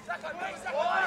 still there at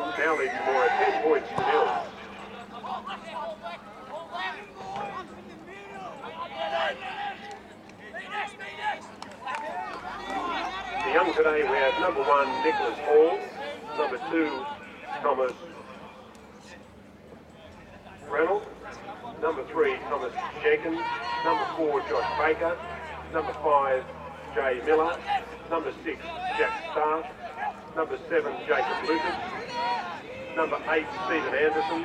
At 10 points to nil. The young today we have number one Nicholas Hall, number two Thomas Reynolds, number three Thomas Jenkins, number four Josh Baker, number five Jay Miller, number six Jack Stark, number seven Jacob Lucas, number eight Stephen Anderson,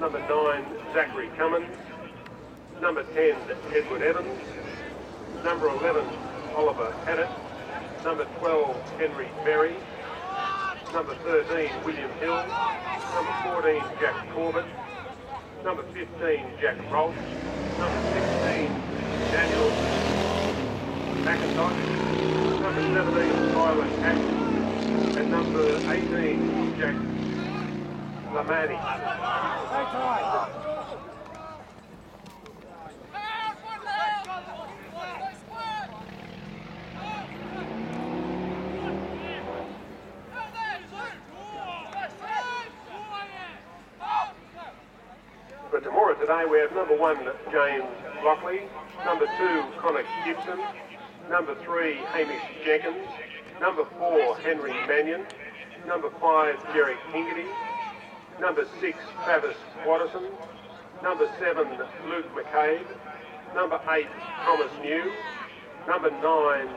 number nine Zachary Cummins, number ten Edward Evans, number 11 Oliver Haddett, number 12 Henry Berry, number 13 William Hill, number 14 Jack Corbett, number 15 Jack Rolfe, number 16 Daniel McIntosh, number 17 Tyler Cash, and number 18 Jack Lamani. For Temora today we have number one James Lockley, number two Connor Gibson, number three Hamish Jenkins, number four Henry Mannion, number five Jerry Hingerty, number six Travis Watterson, number seven Luke McCabe, number eight Thomas New, number nine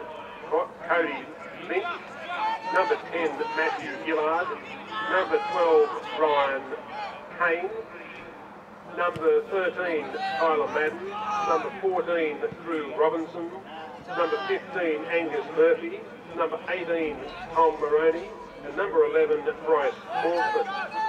Cody Lynch, number ten Matthew Gillard, number twelve Ryan Kane, number 13 Tyler Madden, number 14 Drew Robinson, number 15 Angus Murphy, number 18 Tom Maroney, and number 11 Bryce Morford.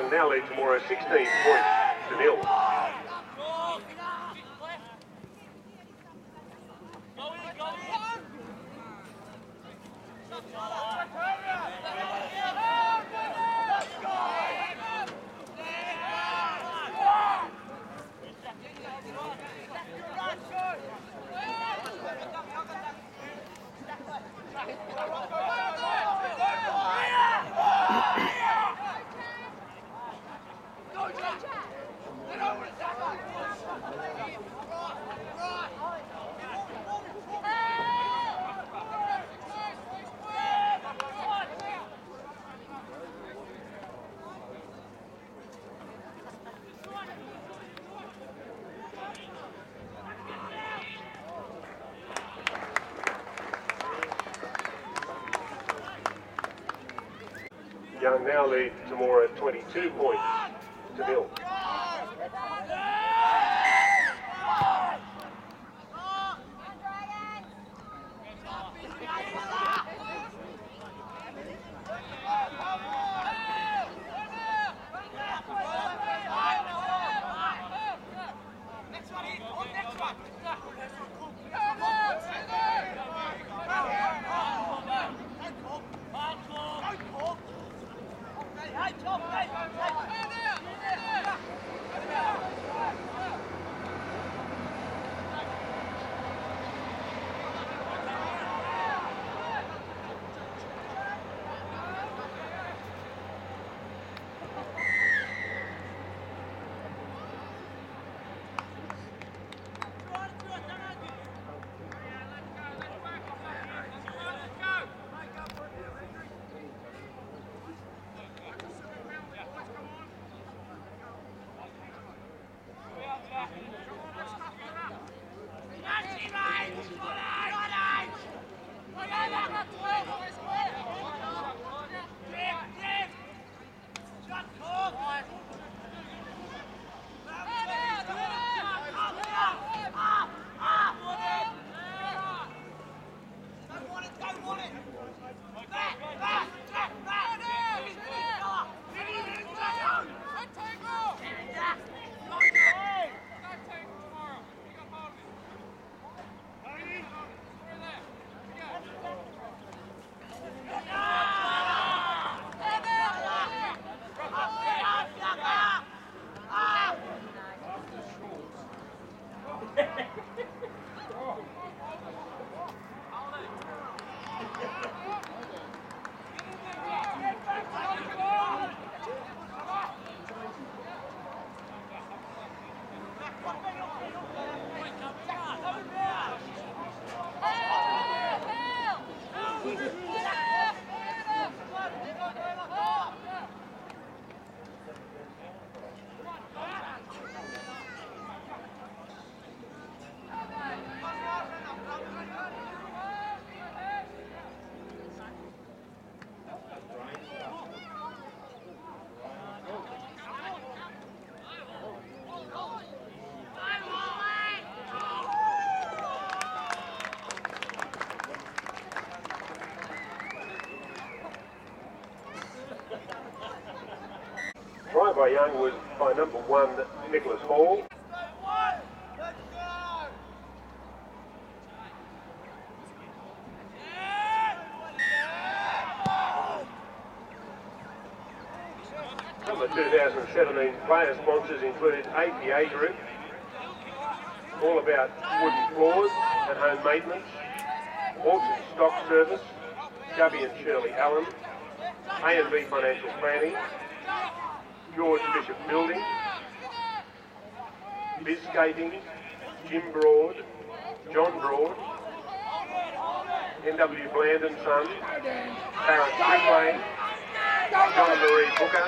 Young now leads Moora 16 points to nil. By Young was by number one, Nicholas Hall. Number 2017 player sponsors included APA Group, all about wooden floors and home maintenance, Auction Stock Service, Gubby and Shirley Allen, A&B Financial Planning, George Bishop Building, Bizscaping, Jim Broad, John Broad, NW Bland and Son, Barrett Greenway, John Marie Booker,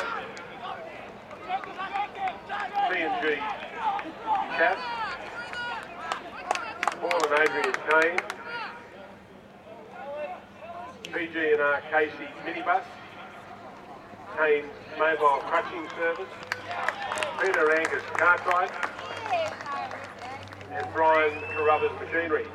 C&G Cat, Paul and Adrian Kane, PG&R Casey Minibus, Kane Mobile Crutching Service, Peter Angus Cartwright, and Brian Carruthers Machinery.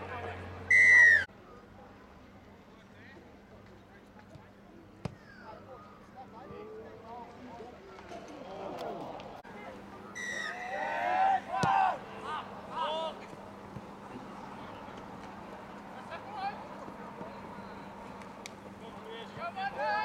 Up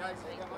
Guys,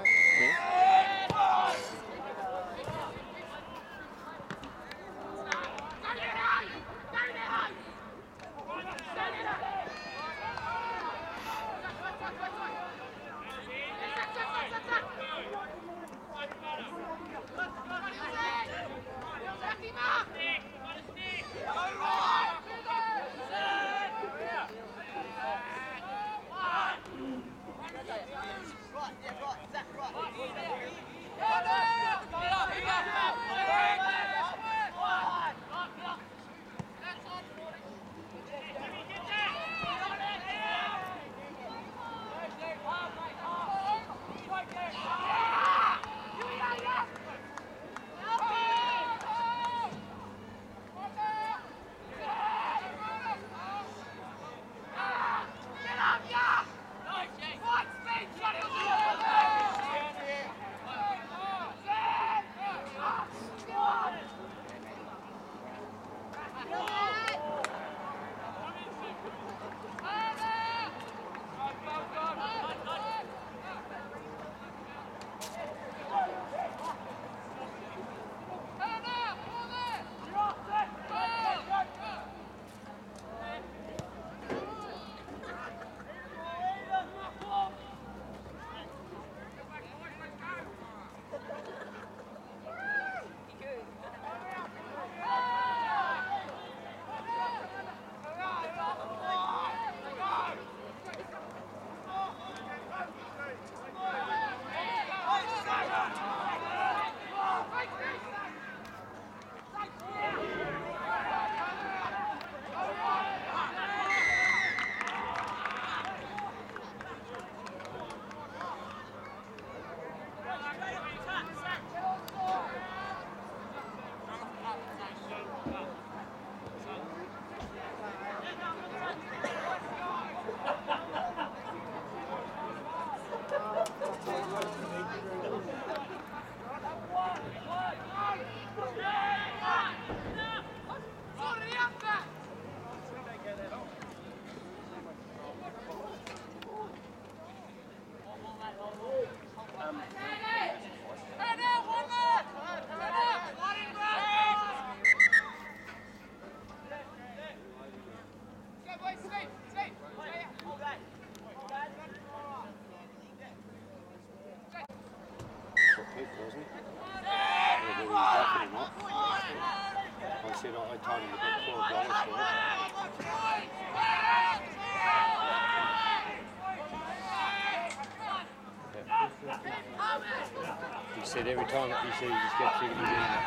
said every time that he said he just kept he's in there.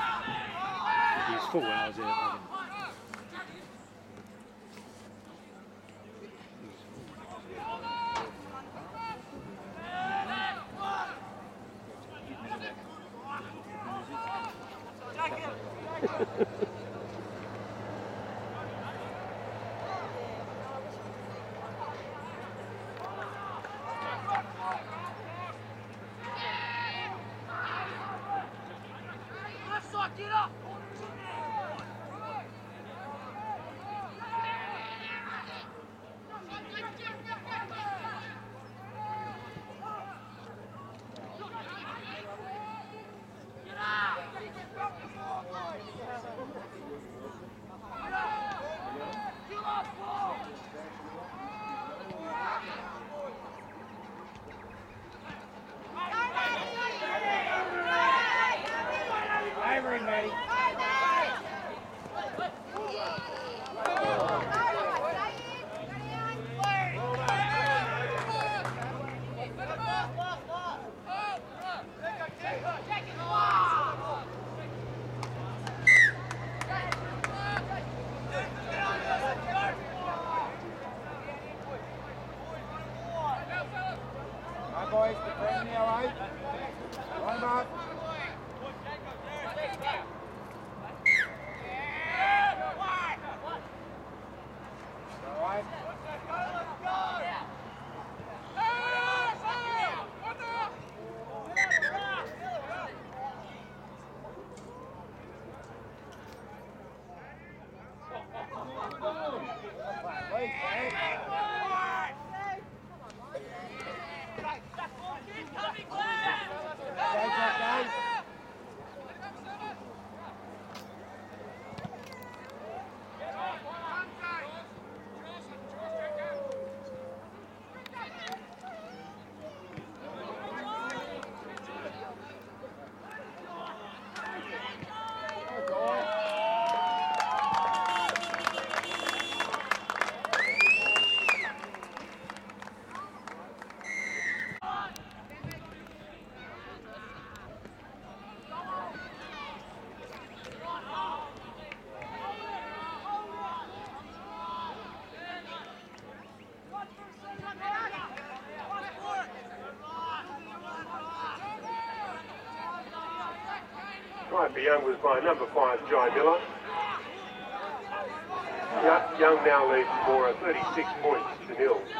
He was full when I was there. I think. Ivory, Right for Young was by number five, Jai Miller. Young- Young now leads Mora 36 points to nil.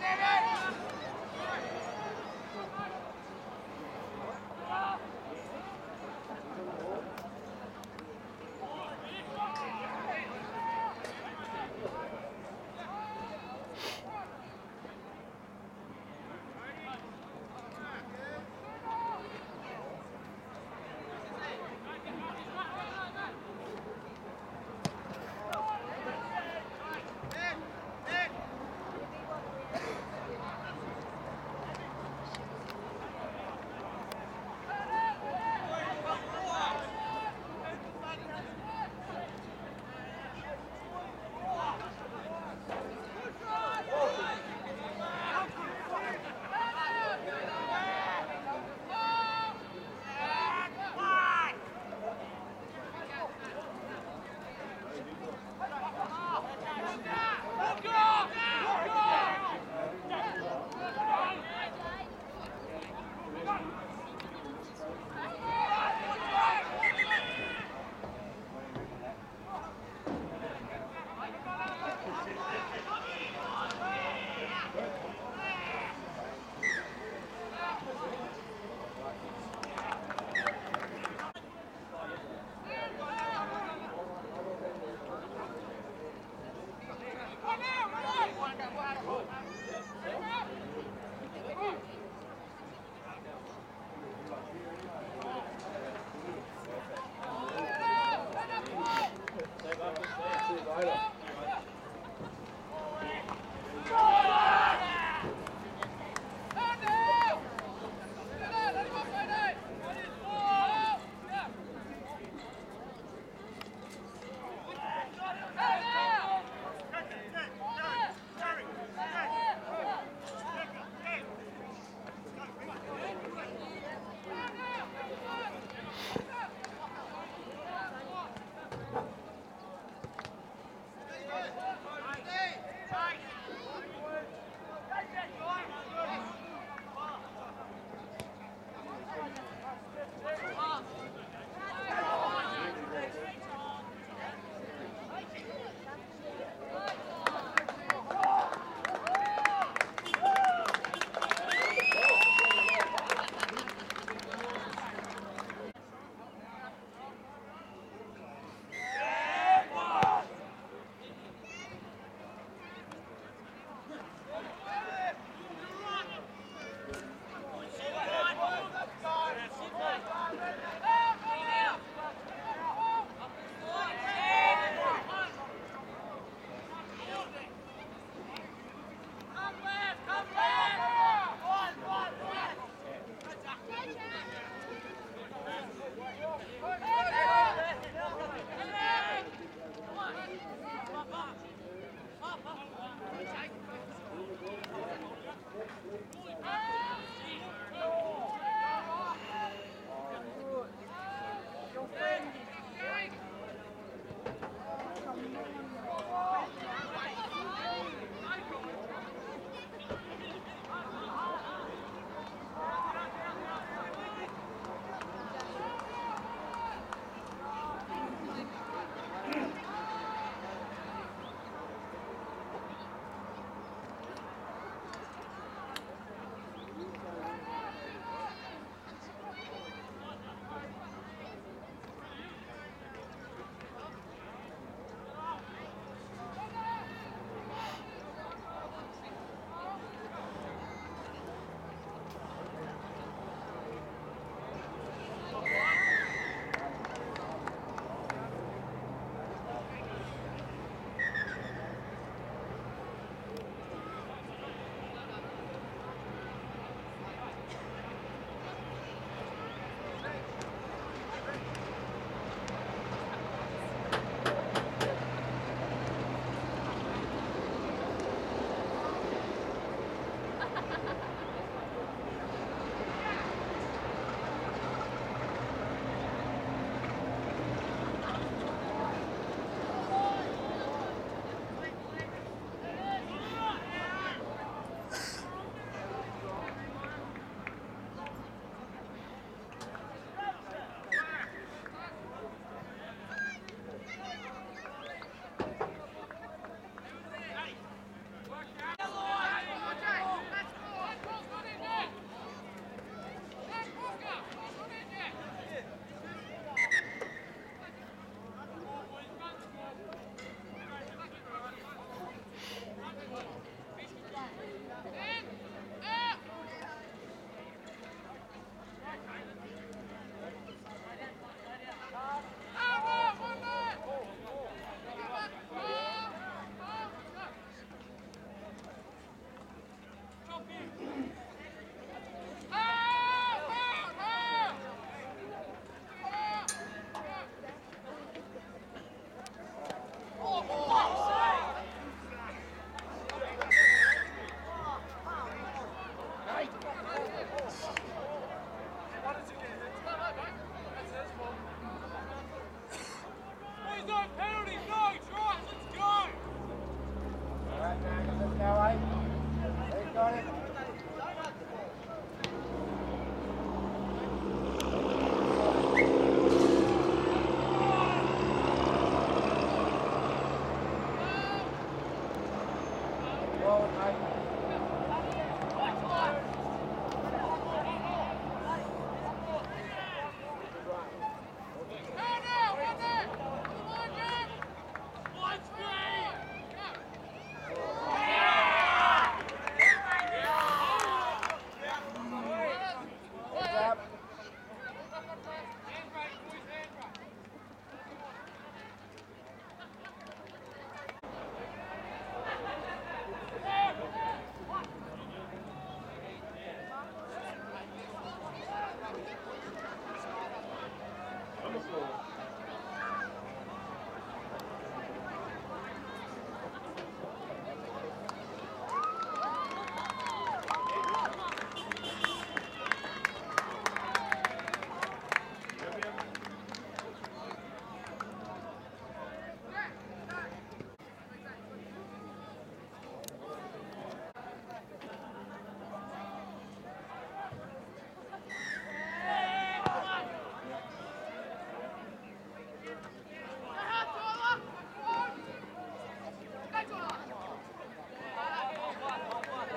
Shot, David!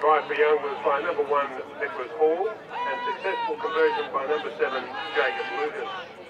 Try for Young was by number one, Nicholas Hall, and successful conversion by number seven, Jacob Lucas.